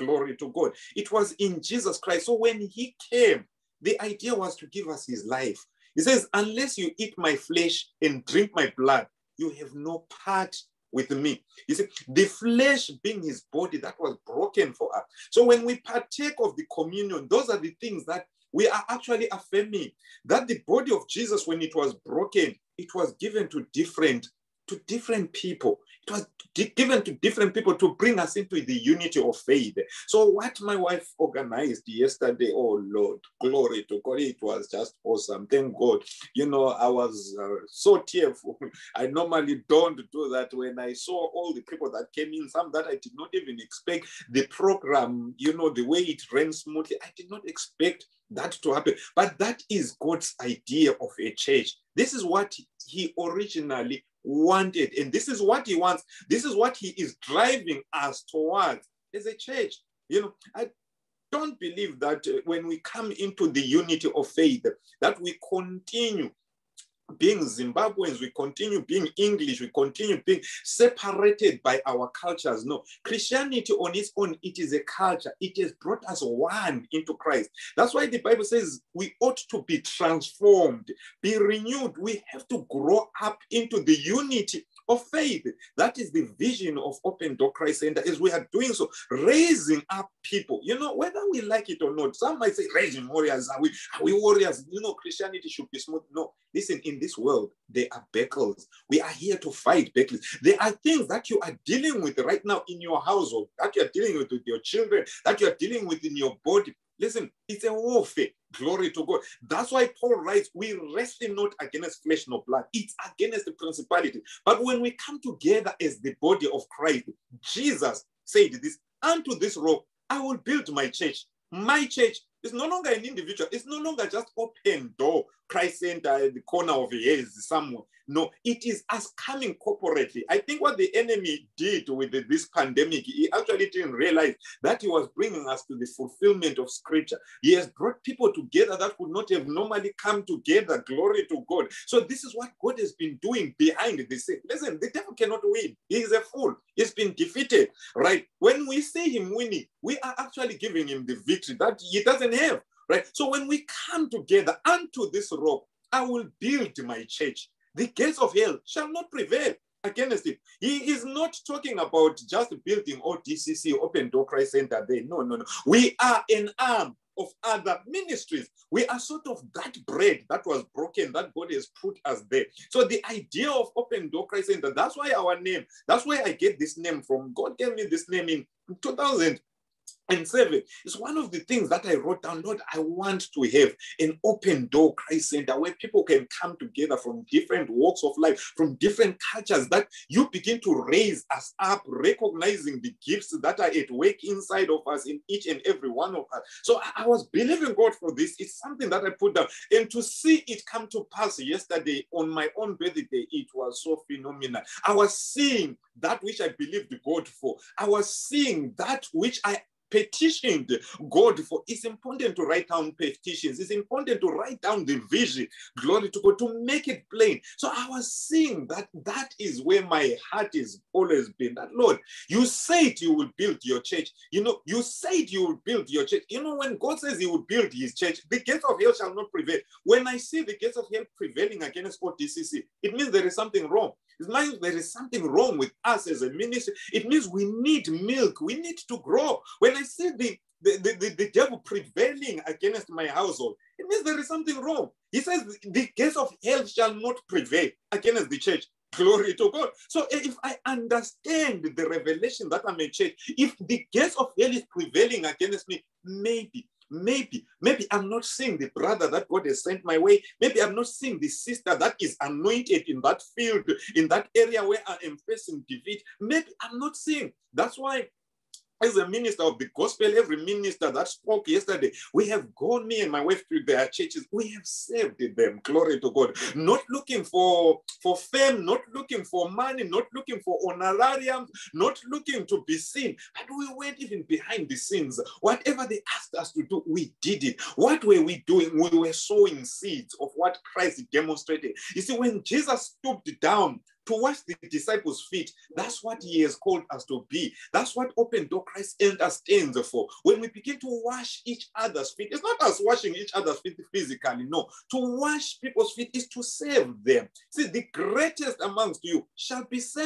Glory to God. It was in Jesus Christ. So when he came, the idea was to give us his life. He says, Unless you eat my flesh and drink my blood, you have no part with me. You see, the flesh being his body that was broken for us. So when we partake of the communion, those are the things that we are actually affirming that the body of Jesus, when it was broken, it was given to different to different people. It was given to different people to bring us into the unity of faith. So, what my wife organized yesterday, oh Lord, glory to God, it was just awesome. Thank God. You know, I was uh, so tearful. I normally don't do that when I saw all the people that came in, some that I did not even expect. The program, you know, the way it ran smoothly, I did not expect that to happen. But that is God's idea of a church. This is what He originally wanted. And this is what he wants. This is what he is driving us towards as a church. You know, I don't believe that uh, when we come into the unity of faith, that we continue being Zimbabweans, we continue being English, we continue being separated by our cultures. No, Christianity on its own, it is a culture. It has brought us one into Christ. That's why the Bible says we ought to be transformed, be renewed. We have to grow up into the unity of faith. That is the vision of Open Door Christ Center as we are doing so, raising up people. You know, whether we like it or not, some might say, raising warriors, are we, are we warriors? You know, Christianity should be smooth. No, listen, in this world, there are battles. We are here to fight battles. There are things that you are dealing with right now in your household, that you are dealing with with your children, that you are dealing with in your body. Listen, it's a warfare. Glory to God. That's why Paul writes, we wrestle not against flesh nor blood. It's against the principality. But when we come together as the body of Christ, Jesus said this, unto this rock, I will build my church. My church is no longer an individual. It's no longer just open door, Christ Center at the corner of Hayes somewhere. No, it is us coming corporately. I think what the enemy did with this pandemic, he actually didn't realize that he was bringing us to the fulfillment of scripture. He has brought people together that would not have normally come together. Glory to God. So this is what God has been doing behind the scene. Listen, the devil cannot win. He is a fool. He's been defeated, right? When we see him winning, we are actually giving him the victory that he doesn't have, right? So when we come together unto this rock, I will build my church the gates of hell shall not prevail against it. He is not talking about just building ODCC, Open Door Christ Center there. No, no, no. We are an arm of other ministries. We are sort of that bread that was broken, that God has put us there. So the idea of Open Door Christ Center, that's why our name, that's why I get this name from. God gave me this name in 2000 and seven is one of the things that I wrote down. Lord, I want to have an open door Christ Center where people can come together from different walks of life, from different cultures, that you begin to raise us up, recognizing the gifts that are at work inside of us, in each and every one of us. So I, I was believing God for this. It's something that I put down. And to see it come to pass yesterday on my own birthday, it was so phenomenal. I was seeing that which I believed God for. I was seeing that which I petitioned God for. It's important to write down petitions. It's important to write down the vision. Glory to God to make it plain. So I was seeing that that is where my heart is always been. That Lord, you said you will build your church. You know, you said you will build your church. You know, when God says He will build His church, the gates of hell shall not prevail. When I see the gates of hell prevailing against ODCC, it means there is something wrong. It means there is something wrong with us as a ministry. It means we need milk. We need to grow. When I see the, the, the, the devil prevailing against my household, it means there is something wrong. He says the gates of hell shall not prevail against the church. Glory to God. So eh, if I understand the revelation that I'm a church, if the gates of hell is prevailing against me, maybe Maybe, maybe I'm not seeing the brother that God has sent my way. Maybe I'm not seeing the sister that is anointed in that field, in that area where I am facing defeat. Maybe I'm not seeing. That's why as a minister of the gospel, every minister that spoke yesterday, we have gone, me and my wife, to their churches. We have saved them. Glory to God. Not looking for, for fame, not looking for money, not looking for honorariums, not looking to be seen. But we went even behind the scenes. Whatever they asked us to do, we did it. What were we doing? We were sowing seeds of what Christ demonstrated. You see, when Jesus stooped down to wash the disciples' feet. That's what he has called us to be. That's what open door Christ understands for. When we begin to wash each other's feet, it's not us washing each other's feet physically. No, to wash people's feet is to save them. See, the greatest amongst you shall be saved.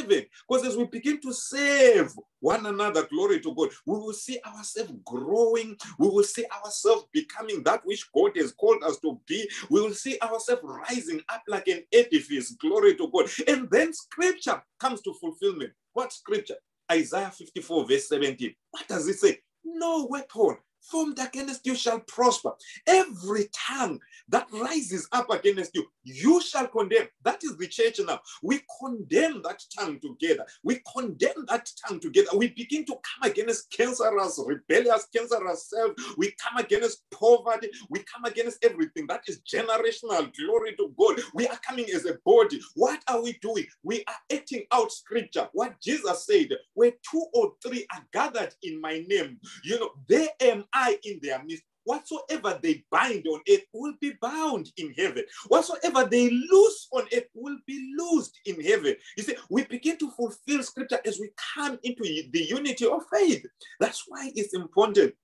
Because as we begin to save one another, glory to God, we will see ourselves growing. We will see ourselves becoming that which God has called us to be. We will see ourselves rising up like an edifice, glory to God. And then scripture comes to fulfillment. What scripture? Isaiah 54, verse 17. What does it say? No weapon formed against you shall prosper. Every tongue that rises up against you, you shall condemn. That is the church now. We condemn that tongue together. We condemn that tongue together. We begin to come against cancerous, rebellious, cancerous self. We come against poverty. We come against everything that is generational. Glory to God. We are coming as a body. What are we doing? We are acting out scripture. What Jesus said, where two or three are gathered in my name, you know, there am I in their midst. Whatsoever they bind on earth will be bound in heaven. Whatsoever they loose on earth will be loosed in heaven. You see, we begin to fulfill scripture as we come into the unity of faith. That's why it's important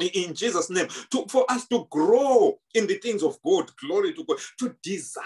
in Jesus' name to, for us to grow in the things of God. Glory to God. To desire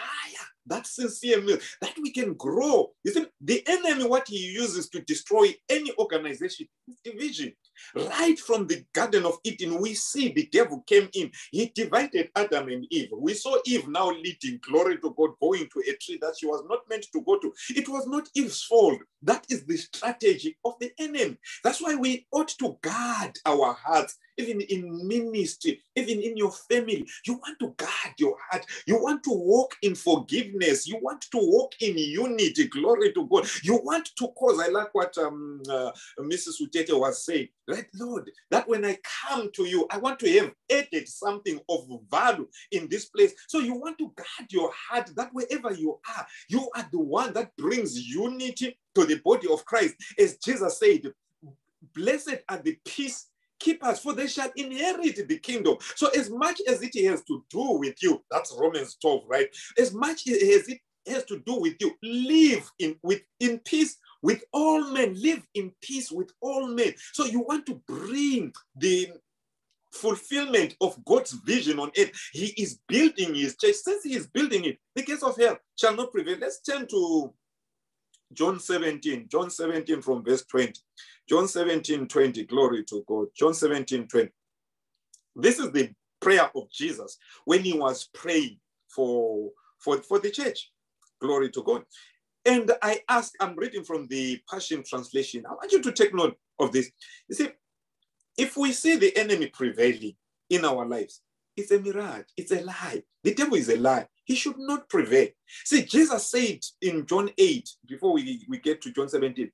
that sincere milk, that we can grow. You see, the enemy, what he uses to destroy any organization is division. Right from the Garden of Eden, we see the devil came in. He divided Adam and Eve. We saw Eve now leading, glory to God, going to a tree that she was not meant to go to. It was not Eve's fault. That is the strategy of the enemy. That's why we ought to guard our hearts, even in ministry, even in your family. You want to guard your heart. You want to walk in forgiveness. You want to walk in unity. Glory to God. You want to cause, I like what um, uh, Mrs. Utete was saying, right, Lord, that when I come to you, I want to have added something of value in this place. So you want to guard your heart that wherever you are, you are the one that brings unity to the body of Christ. As Jesus said, blessed are the peace keepers, for they shall inherit the kingdom. So, as much as it has to do with you, that's Romans 12, right? As much as it has to do with you, live in with in peace with all men, live in peace with all men. So, you want to bring the fulfillment of God's vision on earth. He is building his church. Since he is building it, the gates of hell shall not prevail. Let's turn to John 17, John 17 from verse 20. John 17, 20, glory to God. John 17, 20. This is the prayer of Jesus when he was praying for, for, for the church. Glory to God. And I ask, I'm reading from the Passion Translation. I want you to take note of this. You see, if we see the enemy prevailing in our lives, it's a mirage, it's a lie. The devil is a lie. He should not prevail. See, Jesus said in John 8, before we, we get to John 17,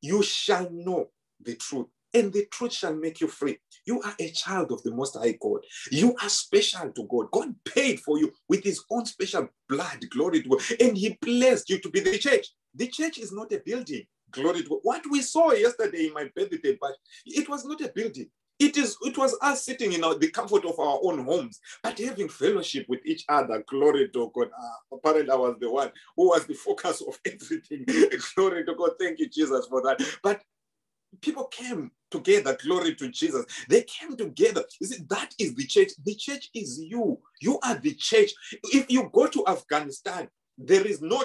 you shall know the truth, and the truth shall make you free. You are a child of the Most High God. You are special to God. God paid for you with his own special blood, glory to God, and he blessed you to be the church. The church is not a building. Glory to God. What we saw yesterday in my birthday but it was not a building. It is. It was us sitting in our, the comfort of our own homes, but having fellowship with each other. Glory to God. Uh, apparently, I was the one who was the focus of everything. glory to God. Thank you, Jesus, for that. But people came together. Glory to Jesus. They came together. You see, that is the church. The church is you. You are the church. If you go to Afghanistan, there is no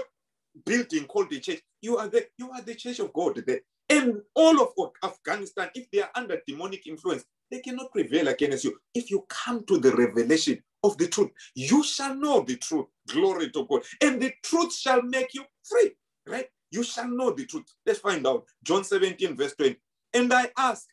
building called the church. You are the you are the church of God there. And all of Afghanistan, if they are under demonic influence, they cannot prevail against you. If you come to the revelation of the truth, you shall know the truth. Glory to God. And the truth shall make you free. Right? You shall know the truth. Let's find out. John 17, verse 20. And I ask,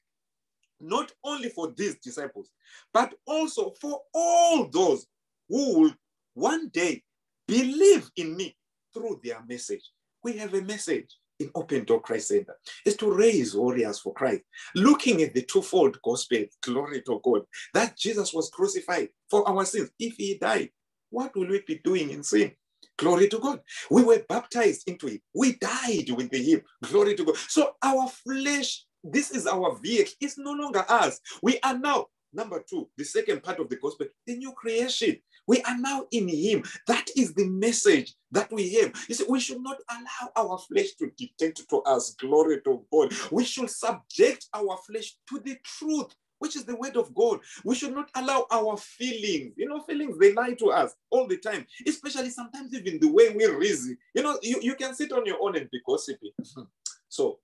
not only for these disciples, but also for all those who will one day believe in me through their message. We have a message in Open Door Christ Center is to raise warriors for Christ, looking at the twofold gospel, glory to God, that Jesus was crucified for our sins. If he died, what will we be doing in sin? Glory to God. We were baptized into him. We died with him. Glory to God. So our flesh, this is our vehicle. It's no longer us. We are now number two, the second part of the gospel, the new creation. We are now in Him. That is the message that we have. You see, we should not allow our flesh to dictate to us. Glory to God. We should subject our flesh to the truth which is the word of God. We should not allow our feelings, you know, feelings, they lie to us all the time, especially sometimes even the way we reason. You know, you, you can sit on your own and be gossiping. so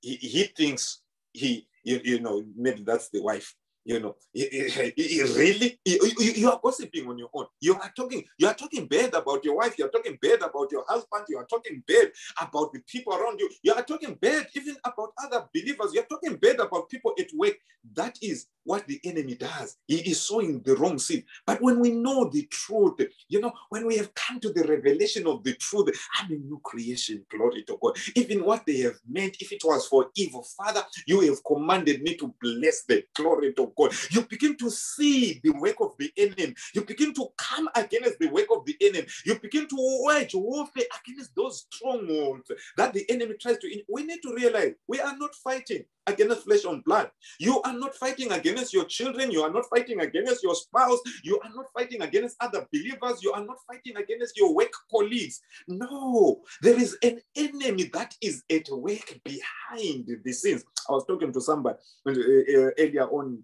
he, he thinks he, you, you know, maybe that's the wife you know really you, are gossiping on your own. You are talking you are talking bad about your wife you are talking bad about your husband you are talking bad about the people around you. You are talking bad even about other believers. You are talking bad about people at work. That is what the enemy does. He is sowing the wrong seed. But when we know the truth you know when we have come to the revelation of the truth i'm a new creation. Glory to god. Even what they have meant if it was for evil father you have commanded me to bless them. Glory to God. You begin to see the work of the enemy. You begin to come against the work of the enemy. You begin to wage warfare against those strongholds that the enemy tries to. We need to realize we are not fighting against flesh and blood. You are not fighting against your children. You are not fighting against your spouse. You are not fighting against other believers. You are not fighting against your work colleagues. No, there is an enemy that is at work behind the scenes. I was talking to somebody uh, uh, earlier on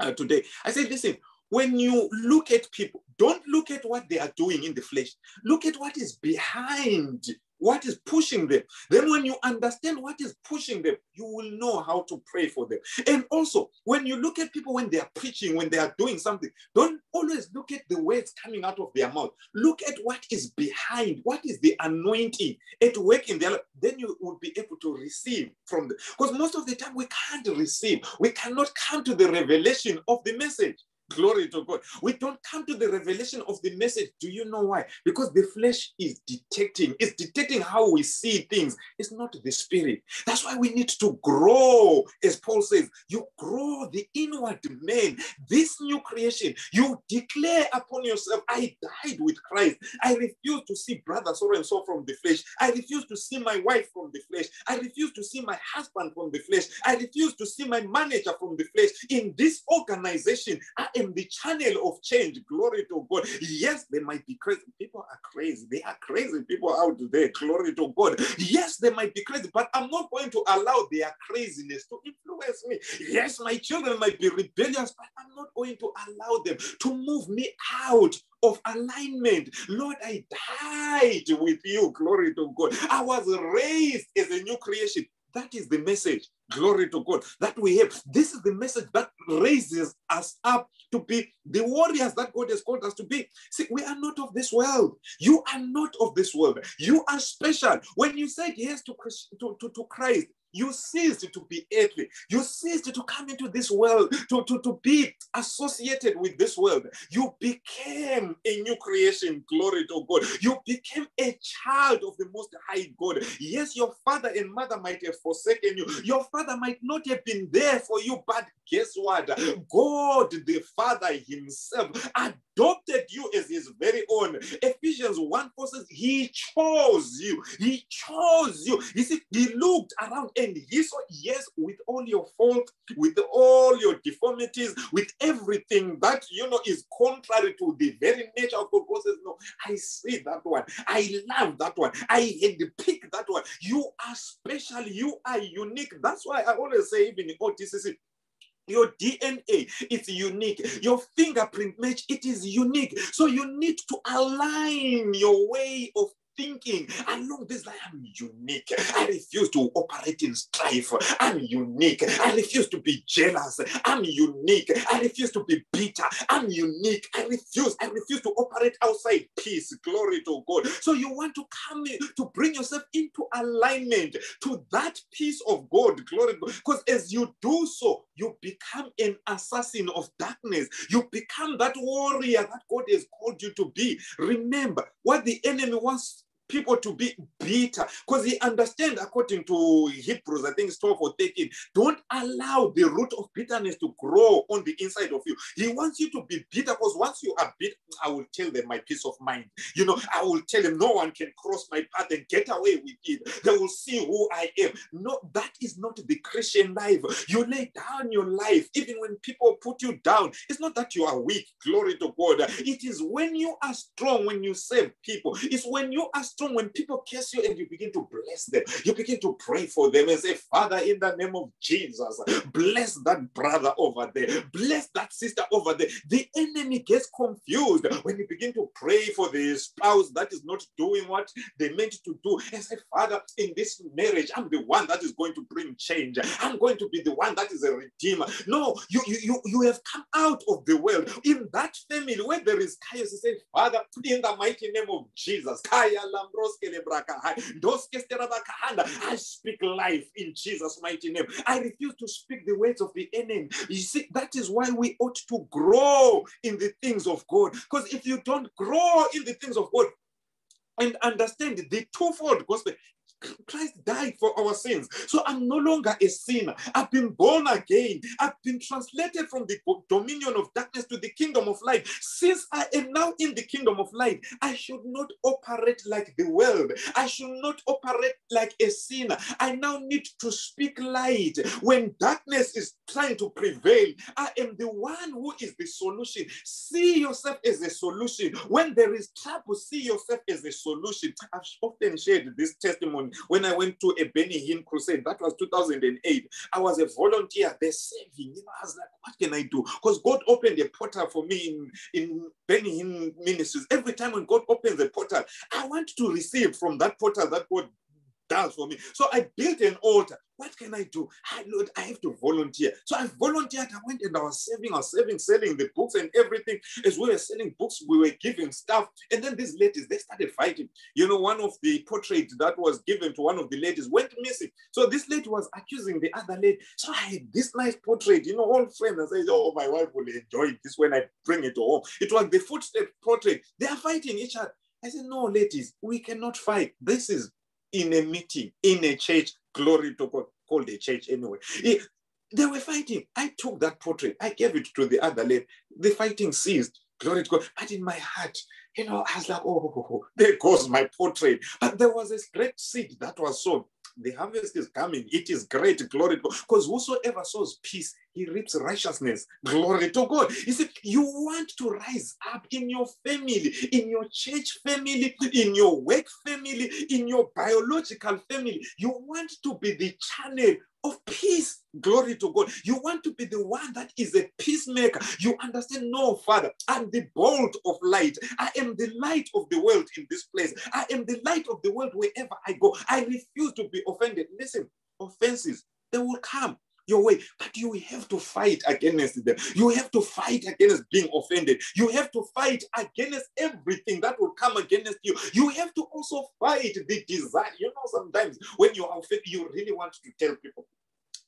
uh, today. I said, listen, when you look at people, don't look at what they are doing in the flesh. Look at what is behind, what is pushing them. Then, when you understand what is pushing them, you will know how to pray for them. And also, when you look at people when they are preaching, when they are doing something, don't always look at the words coming out of their mouth. Look at what is behind, what is the anointing at work in their life. Then you will be able to receive from them. Because most of the time, we can't receive, we cannot come to the revelation of the message. Glory to God. We don't come to the revelation of the message. Do you know why? Because the flesh is detecting, it's detecting how we see things. It's not the spirit. That's why we need to grow, as Paul says, you grow the inward man, this new creation. You declare upon yourself, I died with Christ. I refuse to see brother so and so from the flesh. I refuse to see my wife from the flesh. I refuse to see my husband from the flesh. I refuse to see my manager from the flesh. In this organization, I the channel of change. Glory to God. Yes, they might be crazy. People are crazy. They are crazy people out there. Glory to God. Yes, they might be crazy, but I'm not going to allow their craziness to influence me. Yes, my children might be rebellious, but I'm not going to allow them to move me out of alignment. Lord, I died with you. Glory to God. I was raised as a new creation. That is the message. Glory to God that we have. This is the message that raises us up to be the warriors that God has called us to be. See, we are not of this world. You are not of this world. You are special. When you said yes to, to, to, to Christ, you ceased to be earthly. You ceased to come into this world, to, to, to be associated with this world. You became a new creation. Glory to God. You became a child of the Most High God. Yes, your father and mother might have forsaken you. Your father might not have been there for you, but guess what? God the Father Himself adopted you as His very own. Ephesians 1 4 says, He chose you. He chose you. You see, He looked around and He saw, yes, with all your fault, with all your deformities, with everything that you know is contrary to the very nature of God. God says, No, I see that one. I love that one. I had picked that one. You are special. You are unique. That's why I always say, even in ODCC, your DNA is unique. Your fingerprint match, it is unique. So you need to align your way of thinking along this. I'm unique. I refuse to operate in strife. I'm unique. I refuse to be jealous. I'm unique. I refuse to be bitter. I'm unique. I refuse. I refuse to operate outside peace. Glory to God. So you want to come in to bring yourself into alignment to that peace of God. Glory. Because as you do so, you become an assassin of darkness. You become that warrior that God has called you to be. Remember what the enemy wants people to be bitter because he understands, according to Hebrews, I think it's 12 or 13, don't allow the root of bitterness to grow on the inside of you. He wants you to be bitter because once you are bitter, I will tell them my peace of mind. You know, I will tell them no one can cross my path and get away with it. They will see who I am. No, that is not the Christian life. You lay down your life, even when people put you down. It's not that you are weak, glory to God. It is when you are strong, when you save people. It's when you are strong, when people kiss you and you begin to bless them. You begin to pray for them and say, Father, in the name of Jesus, bless that brother over there, bless that sister over there. The enemy gets confused when you begin to pray for the spouse that is not doing what they meant to do and say, Father, in this marriage, I'm the one that is going to bring change. I'm going to be the one that is a redeemer. No, you you you, you have come out of the world. In that family where there is chaos, you say, Father, in the mighty name of Jesus, I speak life in Jesus' mighty name. I refuse to speak the words of the enemy. You see, that is why we ought to grow in the things of God. Because if you don't grow in the things of God, and understand the twofold gospel Christ died for our sins. So I'm no longer a sinner. I've been born again. I've been translated from the dominion of darkness to the kingdom of light. Since I am now in the kingdom of light, I should not operate like the world. I should not operate like a sinner. I now need to speak light. When darkness is trying to prevail, I am the one who is the solution. See yourself as a solution. When there is trouble, see yourself as a solution. I've often shared this testimony when I went to a Benny Hinn crusade. That was 2008. I was a volunteer there serving. You know, I was like, what can I do? Because God opened a portal for me in, in Benny Hinn ministries. Every time when God opens a portal, I want to receive from that portal that God does for me. So I built an altar. What can I do? I Lord, I have to volunteer. So I volunteered. I went and I was saving, I was saving, selling the books and everything. As we were selling books, we were giving stuff. And then these ladies, they started fighting. You know, one of the portraits that was given to one of the ladies went missing. So this lady was accusing the other lady. So I had this nice portrait, you know, all friends. I said, Oh, my wife will enjoy this when I bring it home. It was the footstep portrait. They are fighting each other. I said, No, ladies, we cannot fight. This is in a meeting, in a church, glory to God, called a church anyway. they were fighting. I took that portrait, I gave it to the other lady. The fighting ceased, glory to God. But in my heart, you know, I was like, oh, there goes my portrait. But there was a great seed that was sown the harvest is coming. It is great. Glory to God. Because whosoever sows peace, he reaps righteousness. Glory to God. He said, You want to rise up in your family, in your church family, in your work family, in your biological family. You want to be the channel of peace. Glory to God. You want to be the one that is a peacemaker. You understand, no, Father, I'm the bolt of light. I am the light of the world in this place. I am the light of the world wherever I go. I refuse to be offended. Listen, offenses, they will come your way, but you have to fight against them. You have to fight against being offended. You have to fight against everything that will come against you. You have to also fight the desire. You know, sometimes when you are offended, you really want to tell people,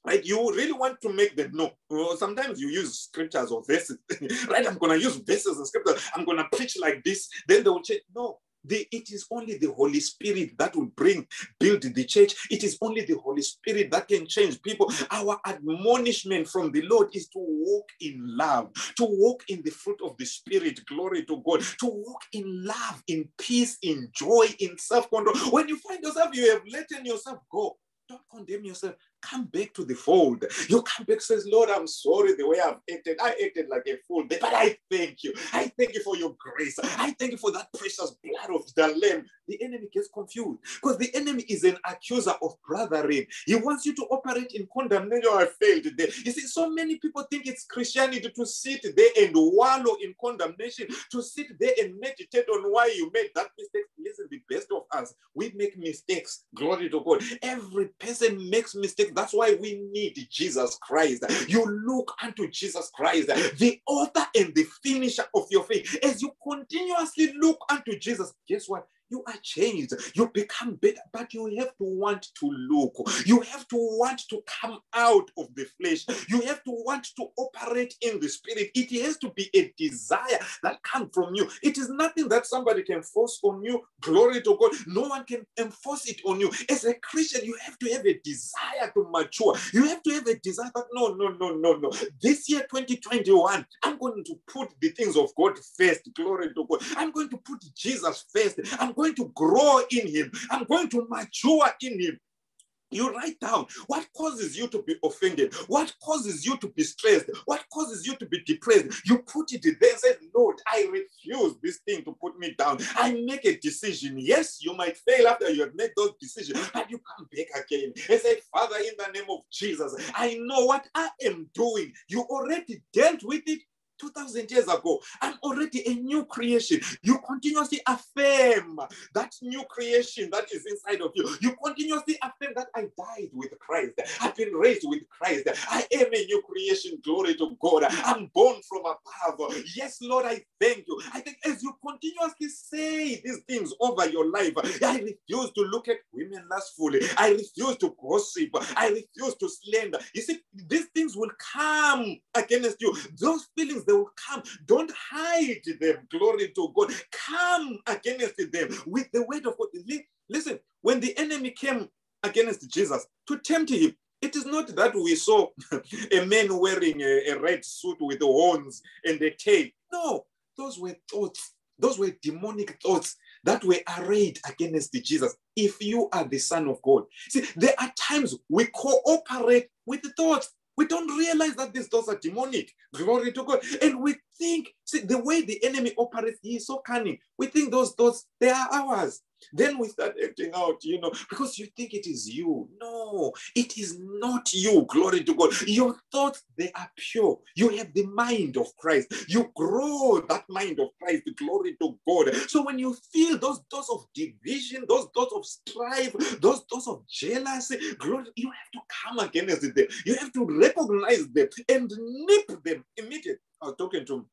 right? You really want to make them know. sometimes you use scriptures or verses, right? I'm going to use verses and scriptures. I'm going to preach like this. Then they will say, no, the, it is only the Holy Spirit that will bring, build the church. It is only the Holy Spirit that can change people. Our admonishment from the Lord is to walk in love, to walk in the fruit of the Spirit. Glory to God. To walk in love, in peace, in joy, in self control. When you find yourself, you have letting yourself go. Don't condemn yourself come back to the fold. You come back says, Lord, I'm sorry the way I've acted. I acted like a fool, but I thank you. I thank you for your grace. I thank you for that precious blood of the Lamb. The enemy gets confused because the enemy is an accuser of brethren. He wants you to operate in condemnation. I failed there. You see, so many people think it's Christianity to sit there and wallow in condemnation, to sit there and meditate on why you made that mistake. Listen, the best of us, we make mistakes. Glory to God. Every person makes mistakes that's why we need Jesus Christ. You look unto Jesus Christ, the author and the finisher of your faith. As you continuously look unto Jesus, guess what? You are changed. You become better, but you have to want to look. You have to want to come out of the flesh. You have to want to operate in the spirit. It has to be a desire that comes from you. It is nothing that somebody can force on you. Glory to God. No one can enforce it on you. As a Christian, you have to have a desire to mature. You have to have a desire that no, no, no, no, no. This year, 2021, I'm going to put the things of God first. Glory to God. I'm going to put Jesus first. I'm going to grow in Him. I'm going to mature in Him. You write down what causes you to be offended, what causes you to be stressed, what causes you to be depressed. You put it there and say, Lord, I refuse this thing to put me down. I make a decision. Yes, you might fail after you have made those decisions, but you come back again and say, Father, in the name of Jesus, I know what I am doing. You already dealt with it. 2000 years ago. I'm already a new creation. You continuously affirm that new creation that is inside of you. You continuously affirm that I died with Christ. I've been raised with Christ. I am a new creation. Glory to God. I'm born from above. Yes, Lord, I thank you. I think as you continuously say these things over your life, I refuse to look at women lustfully. I refuse to gossip. I refuse to slander. You see, these things will come against you. Those feelings, they will come. Don't hide them. Glory to God. Come against them with the word of God. Listen, when the enemy came against Jesus to tempt him, it is not that we saw a man wearing a, a red suit with horns and a tail. No, those were thoughts. Those were demonic thoughts that were arrayed against Jesus. If you are the Son of God, see, there are times we cooperate with the thoughts. We don't realize that these thoughts are demonic. Glory to God. And we think, see, the way the enemy operates, he is so cunning. We think those thoughts, they are ours. Then we start acting out, you know, because you think it is you. No, it is not you. Glory to God. Your thoughts, they are pure. You have the mind of Christ. You grow that mind of Christ. Glory to God. So when you feel those thoughts of division, those thoughts of strife, those thoughts of jealousy, glory, you have to come against them. You have to recognize them and nip them immediately. I was talking to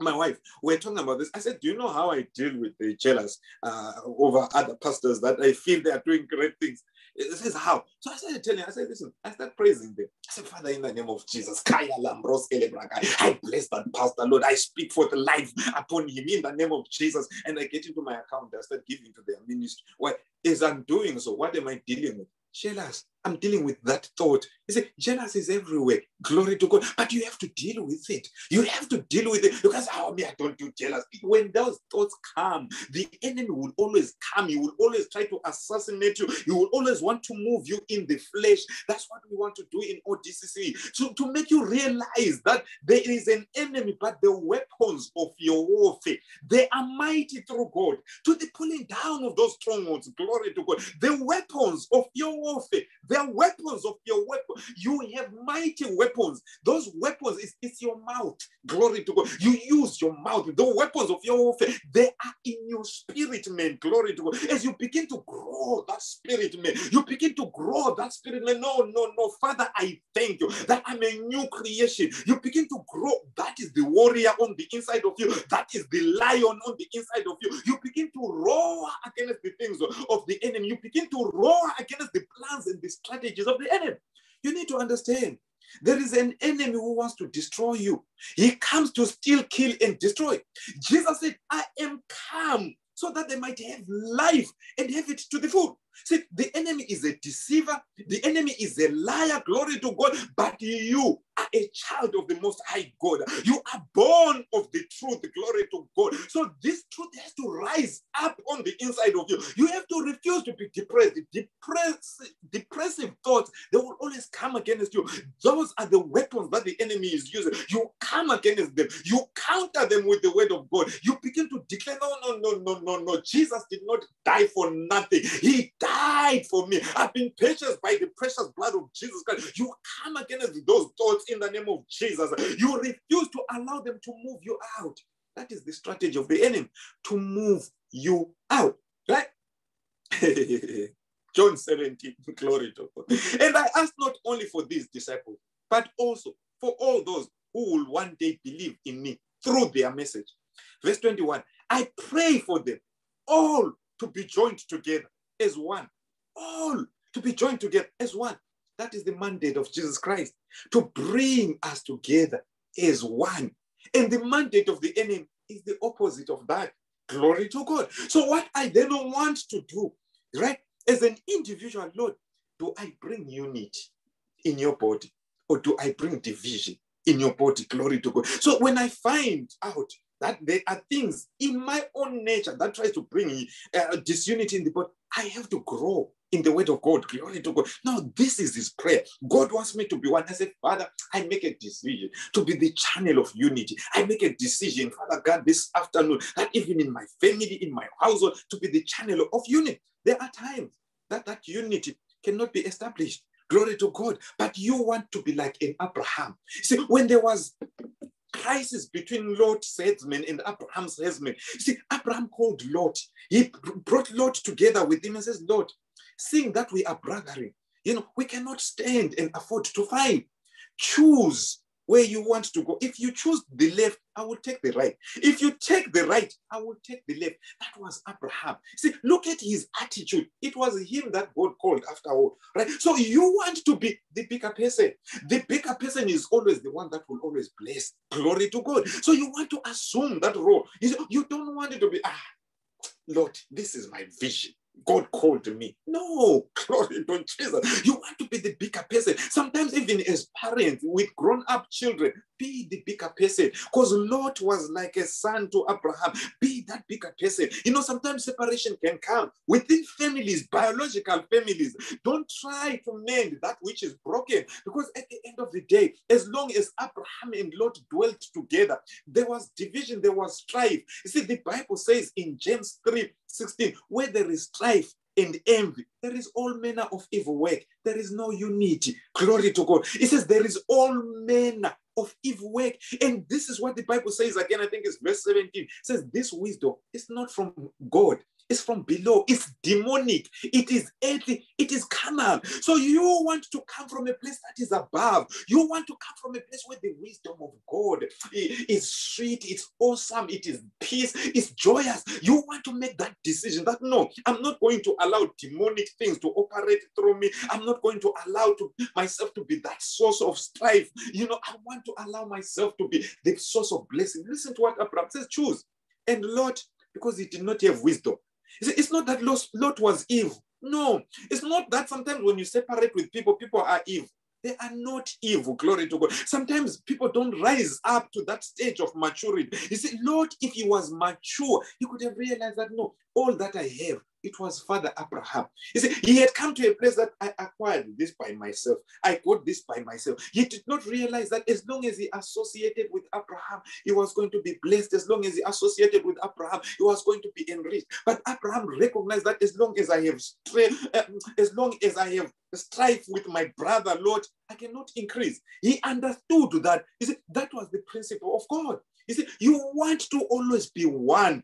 my wife, we're talking about this. I said, Do you know how I deal with the jealous uh, over other pastors that I feel they are doing great things? It says, How? So I started telling, I said, Listen, I started praising them. I said, Father, in the name of Jesus, I bless that pastor, Lord. I speak for the life upon him in the name of Jesus. And I get into my account, I start giving to their ministry. Why? As I'm doing so, what am I dealing with? Jealous. I'm dealing with that thought. You see, jealousy is everywhere. Glory to God. But you have to deal with it. You have to deal with it because, oh, me, I don't do jealous. When those thoughts come, the enemy will always come. He will always try to assassinate you. He will always want to move you in the flesh. That's what we want to do in ODCC. So to make you realize that there is an enemy, but the weapons of your warfare, they are mighty through God to the pulling down of those strongholds. Glory to God. The weapons of your warfare, they're weapons of your weapon. You have mighty weapons. Those weapons is it's your mouth. Glory to God. You use your mouth. The weapons of your warfare, they are in your spirit, man. Glory to God. As you begin to grow that spirit, man, you begin to grow that spirit, man. No, no, no. Father, I thank you that I'm a new creation. You begin to grow. That is the warrior on the inside of you. That is the lion on the inside of you. You begin to roar against the things of the enemy. You begin to roar against the plans and the strategies of the enemy. You need to understand there is an enemy who wants to destroy you. He comes to steal, kill, and destroy. Jesus said, I am come so that they might have life and have it to the full. See, the enemy is a deceiver, the enemy is a liar, glory to God, but you are a child of the Most High God. You are born of the truth, glory to God. So this truth has to rise up on the inside of you. You have to refuse to be depressed. Depress, depressive thoughts, they will always come against you. Those are the weapons that the enemy is using. You come against them. You counter them with the word of God. You begin to declare, no, no, no, no, no, no. Jesus did not die for nothing. He died for me. I've been purchased by the precious blood of Jesus Christ. You come against those thoughts in the name of Jesus. You refuse to allow them to move you out. That is the strategy of the enemy to move you out. Right? John 17, glory to God. And I ask not only for these disciples, but also for all those who will one day believe in me through their message. Verse 21 I pray for them all to be joined together as one. All to be joined together as one. That is the mandate of Jesus Christ to bring us together as one. And the mandate of the enemy is the opposite of that. Glory to God. So, what I then want to do, right, as an individual, Lord, do I bring unity in your body or do I bring division in your body? Glory to God. So, when I find out that there are things in my own nature that tries to bring uh, disunity in the body, I have to grow in the word of God. Glory to God. Now, this is his prayer. God wants me to be one. I said, Father, I make a decision to be the channel of unity. I make a decision, Father God, this afternoon, that even in my family, in my household, to be the channel of unity. There are times that that unity cannot be established. Glory to God. But you want to be like an Abraham. See, when there was crisis between Lot's headsmen and Abraham's headsmen. See, Abraham called Lot. He brought Lot together with him and says, Lord, seeing that we are brothering, you know, we cannot stand and afford to fight. Choose where you want to go. If you choose the left, I will take the right. If you take the right, I will take the left. That was Abraham. See, look at his attitude. It was him that God called after all, right? So you want to be the bigger person. The bigger person is always the one that will always bless. Glory to God. So you want to assume that role. You don't want it to be, ah, Lord, this is my vision. God called me. No, glory to Jesus. You want to be the bigger person. Sometimes, even as parents with grown up children, be the bigger person. Because Lot was like a son to Abraham. Be that bigger person. You know, sometimes separation can come within families, biological families. Don't try to mend that which is broken. Because at the end of the day, as long as Abraham and Lot dwelt together, there was division, there was strife. You see, the Bible says in James 3 16, where there is strife, and envy. There is all manner of evil work. There is no unity. Glory to God. It says there is all manner of evil work. And this is what the Bible says again, I think it's verse 17. Says, This wisdom is not from God, it's from below, it's demonic, it is earthly, it is carnal. So you want to come from a place that is above. You want to come from a place where the wisdom of God is sweet, it's awesome, it is peace, it's joyous. You want to make that decision that no, I'm not going to allow demonic things to operate through me. I'm not going to allow to myself to be that source of strife. You know, I want to allow myself to be the source of blessing. Listen to what Abraham says, choose. And Lot, because he did not have wisdom. It's not that Lot was evil. No, it's not that sometimes when you separate with people, people are evil. They are not evil, glory to God. Sometimes people don't rise up to that stage of maturity. You see, Lot, if he was mature, he could have realized that no, all that I have it was Father Abraham. You see, he had come to a place that I acquired this by myself. I got this by myself. He did not realize that as long as he associated with Abraham, he was going to be blessed. As long as he associated with Abraham, he was going to be enriched. But Abraham recognized that as long as I have strength, uh, as long as I have strife with my brother, Lord, I cannot increase. He understood that. You see, that was the principle of God. You see, you want to always be one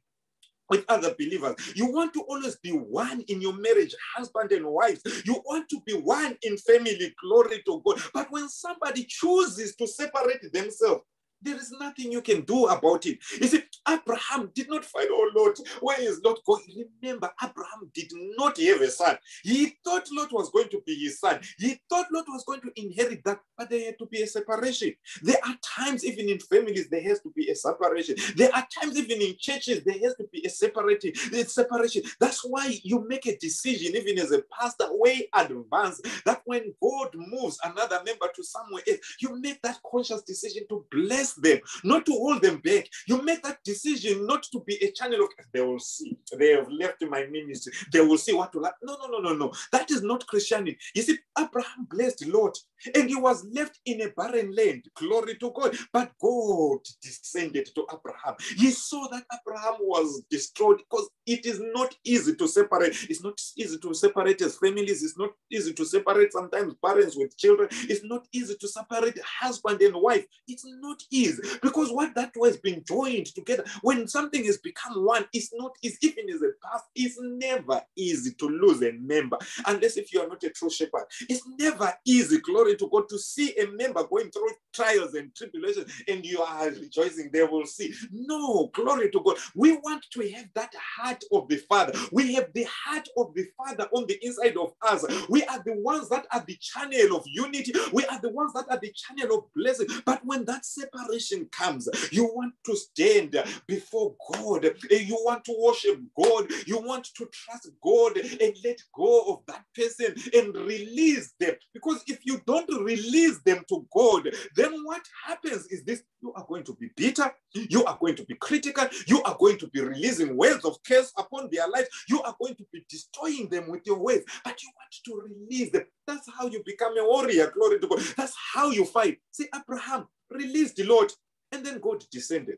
with other believers. You want to always be one in your marriage, husband and wife. You want to be one in family, glory to God. But when somebody chooses to separate themselves, there is nothing you can do about it. You see, Abraham did not find, oh Lord, where is Lot going? Remember, Abraham did not have a son. He thought Lot was going to be his son. He thought Lot was going to inherit that, but there had to be a separation. There are times, even in families, there has to be a separation. There are times, even in churches, there has to be a separation. A separation. That's why you make a decision, even as a pastor, way advanced, that when God moves another member to somewhere else, you make that conscious decision to bless them, not to hold them back. You make that decision not to be a channel of, they will see, they have left my ministry, they will see what will happen. No, no, no, no, no. That is not Christianity. You see, Abraham blessed Lot and he was left in a barren land. Glory to God. But God descended to Abraham. He saw that Abraham was destroyed because it is not easy to separate. It's not easy to separate as families. It's not easy to separate sometimes parents with children. It's not easy to separate husband and wife. It's not easy because what that was being joined together, when something has become one, it's not easy. Even as a past, it's never easy to lose a member unless if you are not a true shepherd. It's never easy. Glory Glory to God to see a member going through trials and tribulations and you are rejoicing, they will see. No, glory to God. We want to have that heart of the Father. We have the heart of the Father on the inside of us. We are the ones that are the channel of unity. We are the ones that are the channel of blessing. But when that separation comes, you want to stand before God. You want to worship God. You want to trust God and let go of that person and release them. Because if you don't release them to God, then what happens is this you are going to be bitter, you are going to be critical, you are going to be releasing waves of curse upon their lives, you are going to be destroying them with your words, but you want to release them. That's how you become a warrior. Glory to God. That's how you fight. See, Abraham released the Lord, and then God descended.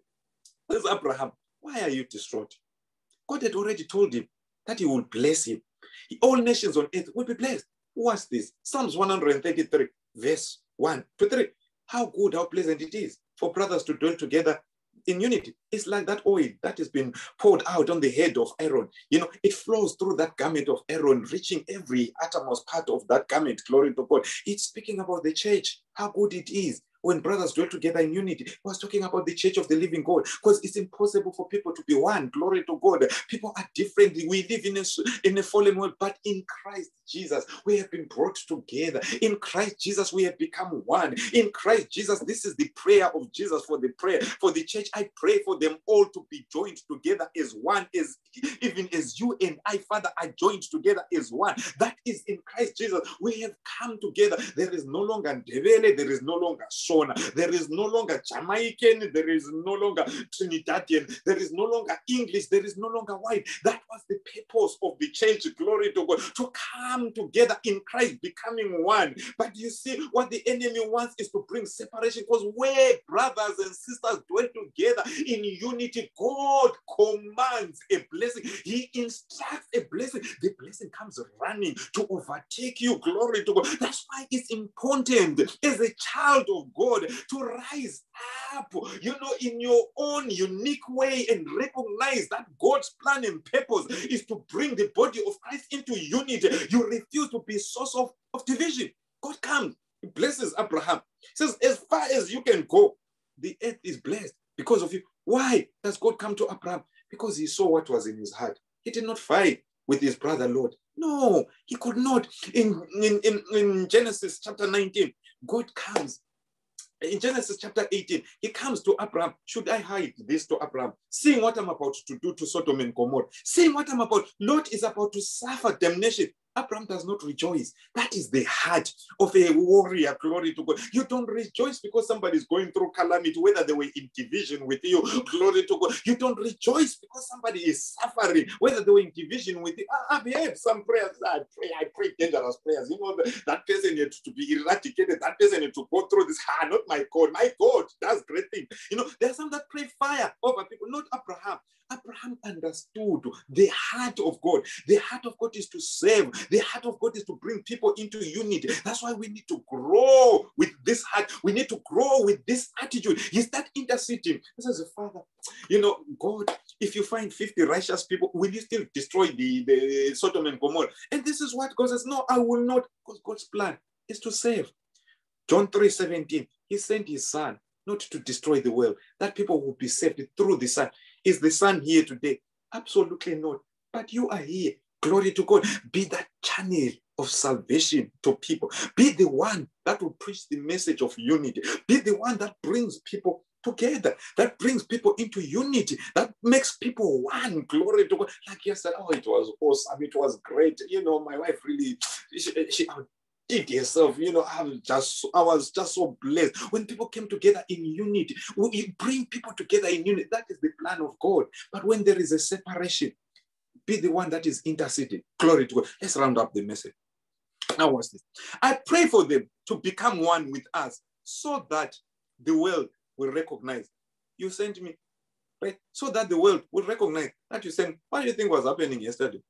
Says Abraham. Why are you distraught? God had already told him that he will bless him. All nations on earth will be blessed. What's this? Psalms 133, verse 1 to 3. How good, how pleasant it is for brothers to dwell together in unity. It's like that oil that has been poured out on the head of Aaron. You know, it flows through that garment of Aaron, reaching every uttermost part of that garment. Glory to God. It's speaking about the church, how good it is when brothers dwell together in unity. He was talking about the church of the living God because it's impossible for people to be one. Glory to God. People are different. We live in a, in a fallen world, but in Christ Jesus, we have been brought together. In Christ Jesus, we have become one. In Christ Jesus, this is the prayer of Jesus for the prayer for the church. I pray for them all to be joined together as one, as even as you and I, Father, are joined together as one. That is in Christ Jesus. We have come together. There is no longer Ndebele, there is no longer Shona, there is no longer Jamaican, there is no longer Trinidadian, there is no longer English, there is no longer white. That was the purpose of the church. Glory to God to come together in Christ, becoming one. But you see, what the enemy wants is to bring separation because where brothers and sisters dwell together in unity, God commands a blessing. He instructs a blessing. The blessing comes running to overtake you. Glory to God. That's why it's important as a child of God to rise up, you know, in your own unique way and recognize that God's plan and purpose is to bring the body of Christ into unity. You refuse to be source of, of division. God comes, He blesses Abraham. He says, as far as you can go, the earth is blessed because of you. Why does God come to Abraham? Because he saw what was in his heart. He did not fight with his brother Lot. No, he could not. In, in, in, in Genesis chapter 19, God comes in Genesis chapter 18, he comes to Abraham. Should I hide this to Abraham? Seeing what I'm about to do to Sodom and Gomorrah, seeing what I'm about, Lot is about to suffer damnation. Abraham does not rejoice. That is the heart of a warrior. Glory to God. You don't rejoice because somebody is going through calamity, whether they were in division with you. Glory to God. You don't rejoice because somebody is suffering, whether they were in division with you. I, have heard some prayers. I pray, I pray dangerous prayers. You know, that person had to be eradicated. That person had to go through this. Ah, not my God. My God does great things. You know, there's some that pray fire over people, not Abraham. Abraham understood the heart of God. The heart of God is to save. The heart of God is to bring people into unity. That's why we need to grow with this heart. We need to grow with this attitude. He start interceding. He says, Father, you know, God, if you find 50 righteous people, will you still destroy the, the Sodom and Gomorrah? And this is what God says, no, I will not, because God's plan is to save. John 3 17, he sent his son not to destroy the world, that people will be saved through the son. Is the son here today? Absolutely not. But you are here. Glory to God. Be that channel of salvation to people. Be the one that will preach the message of unity. Be the one that brings people together, that brings people into unity, that makes people one. Glory to God. Like yesterday, oh, it was awesome. It was great. You know, my wife really, she, she did yourself. You know, I was just I was just so blessed when people came together in unity. We bring people together in unity. That is the plan of God. But when there is a separation, be the one that is interceding. Glory to God. Let's round up the message. Now, what's this? I pray for them to become one with us so that the world will recognize you sent me, right? So that the world will recognize that you sent. What do you think was happening yesterday?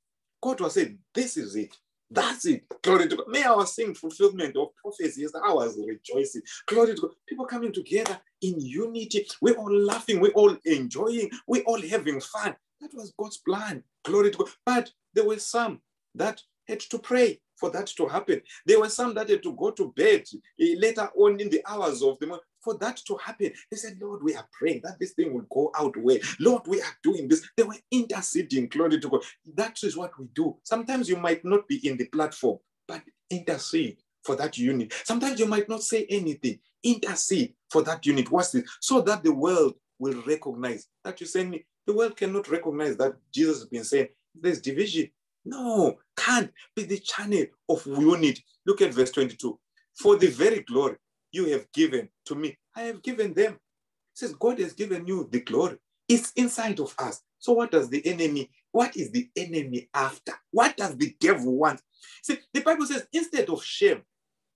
God was saying, This is it. That's it. Glory to God. May I was fulfillment of prophecies. I was rejoicing. Glory to God. People coming together in unity. We're all laughing. We're all enjoying. We're all having fun. That was God's plan. Glory to God. But there were some that had to pray for that to happen. There were some that had to go to bed eh, later on in the hours of the morning for that to happen. They said, Lord, we are praying that this thing will go out well. Lord, we are doing this. They were interceding, glory to God. That is what we do. Sometimes you might not be in the platform, but intercede for that unit. Sometimes you might not say anything. Intercede for that unit. What's this? So that the world will recognize that you send me. The world cannot recognize that Jesus has been saying there's division. No, can't be the channel of unity. Look at verse 22. For the very glory you have given to me, I have given them. It says God has given you the glory. It's inside of us. So what does the enemy, what is the enemy after? What does the devil want? See, the Bible says instead of shame,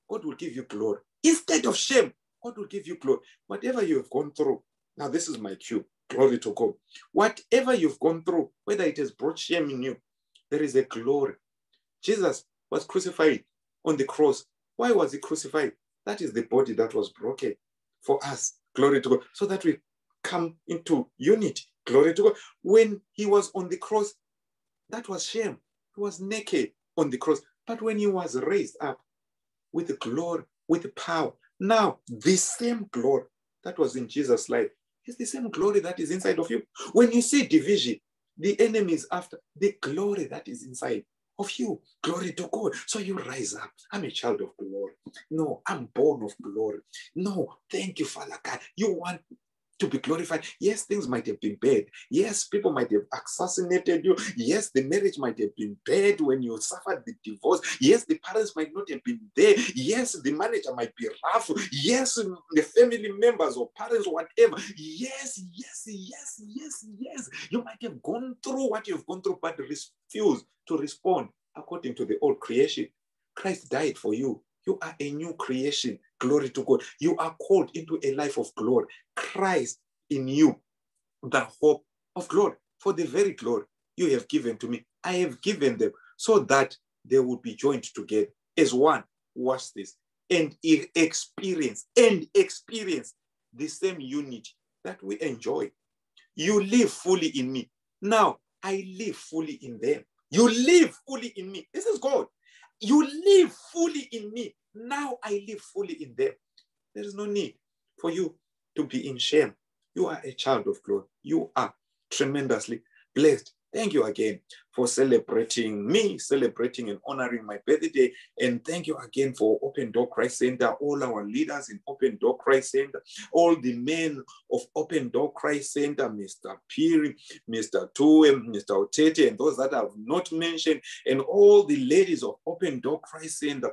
God will give you glory. Instead of shame, God will give you glory. Whatever you have gone through, now this is my cue. Glory to God. Whatever you've gone through, whether it has brought shame in you, there is a glory. Jesus was crucified on the cross. Why was he crucified? That is the body that was broken for us. Glory to God. So that we come into unity. Glory to God. When he was on the cross, that was shame. He was naked on the cross. But when he was raised up with the glory, with the power, now the same glory that was in Jesus' life is the same glory that is inside of you. When you see division, the enemy is after the glory that is inside of you. Glory to God. So you rise up. I'm a child of glory. No, I'm born of glory. No, thank you, Father God. You want to be glorified. Yes, things might have been bad. Yes, people might have assassinated you. Yes, the marriage might have been bad when you suffered the divorce. Yes, the parents might not have been there. Yes, the manager might be rough. Yes, the family members or parents, whatever. Yes, yes, yes, yes, yes. You might have gone through what you've gone through, but refuse to respond according to the old creation. Christ died for you. You are a new creation. Glory to God. You are called into a life of glory. Christ in you, the hope of glory. For the very glory you have given to me, I have given them so that they would be joined together as one. Watch this and experience and experience the same unity that we enjoy. You live fully in me. Now I live fully in them. You live fully in me. This is God. You live fully in me. Now I live fully in them. There is no need for you to be in shame. You are a child of God. You are tremendously blessed. Thank you again for celebrating me, celebrating and honoring my birthday. And thank you again for Open Door Christ Center, all our leaders in Open Door Christ Center, all the men of Open Door Christ Center, Mr. Piri, Mr. Tue, Mr. Otete, and those that I have not mentioned, and all the ladies of Open Door Christ Center.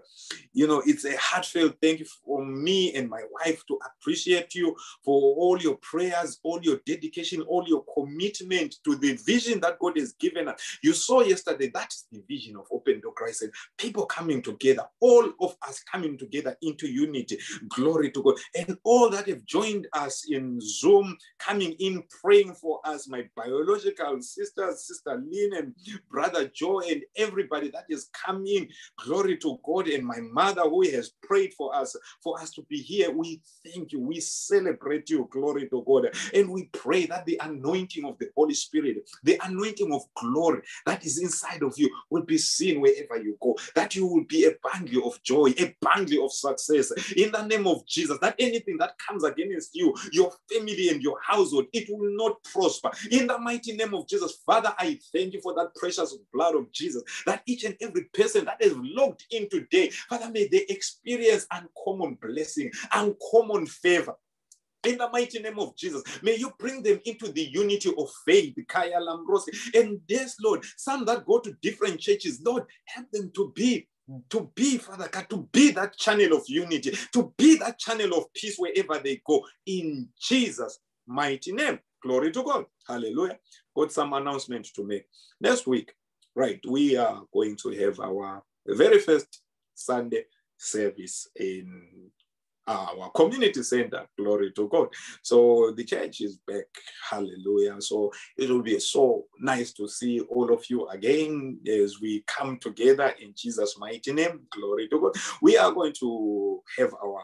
You know, it's a heartfelt thank you for me and my wife to appreciate you for all your prayers, all your dedication, all your commitment to the vision that God has given us. You you saw yesterday, that's the vision of Open Door Christ people coming together, all of us coming together into unity. Glory to God. And all that have joined us in Zoom, coming in, praying for us, my biological sisters, Sister Lynn and Brother Joe, and everybody that is coming. Glory to God. And my mother who has prayed for us, for us to be here. We thank you. We celebrate you. Glory to God. And we pray that the anointing of the Holy Spirit, the anointing of glory, that is inside of you will be seen wherever you go. That you will be a bundle of joy, a bundle of success. In the name of Jesus, that anything that comes against you, your family and your household, it will not prosper. In the mighty name of Jesus, Father, I thank you for that precious blood of Jesus. That each and every person that is logged in today, Father, may they experience uncommon blessing, uncommon favor in the mighty name of Jesus, may you bring them into the unity of faith. Kaya Lambrosi. And yes, Lord, some that go to different churches, Lord, help them to be to be, Father God, to be that channel of unity, to be that channel of peace wherever they go. In Jesus' mighty name. Glory to God. Hallelujah. Got some announcement to make. Next week, right, we are going to have our very first Sunday service in our community center. Glory to God. So the church is back. Hallelujah. So it will be so nice to see all of you again as we come together in Jesus' mighty name. Glory to God. We are going to have our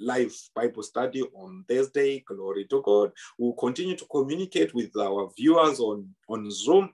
live Bible study on Thursday. Glory to God. We'll continue to communicate with our viewers on, on Zoom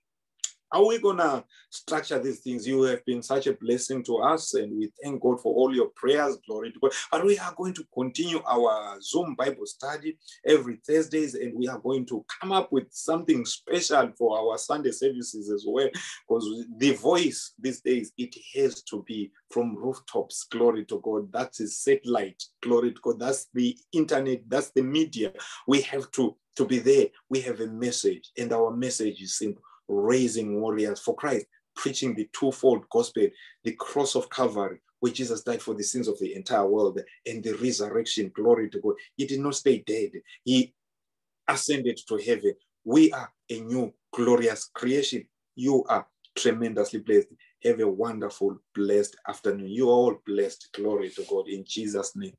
How are we gonna structure these things? You have been such a blessing to us, and we thank God for all your prayers. Glory to God. But we are going to continue our Zoom Bible study every Thursdays, and we are going to come up with something special for our Sunday services as well. Because the voice these days it has to be from rooftops. Glory to God. That is satellite. Glory to God. That's the internet. That's the media. We have to to be there. We have a message, and our message is simple raising warriors for Christ, preaching the twofold gospel, the cross of Calvary, where Jesus died for the sins of the entire world, and the resurrection. Glory to God. He did not stay dead, He ascended to heaven. We are a new, glorious creation. You are tremendously blessed. Have a wonderful, blessed afternoon. You are all blessed. Glory to God in Jesus' name.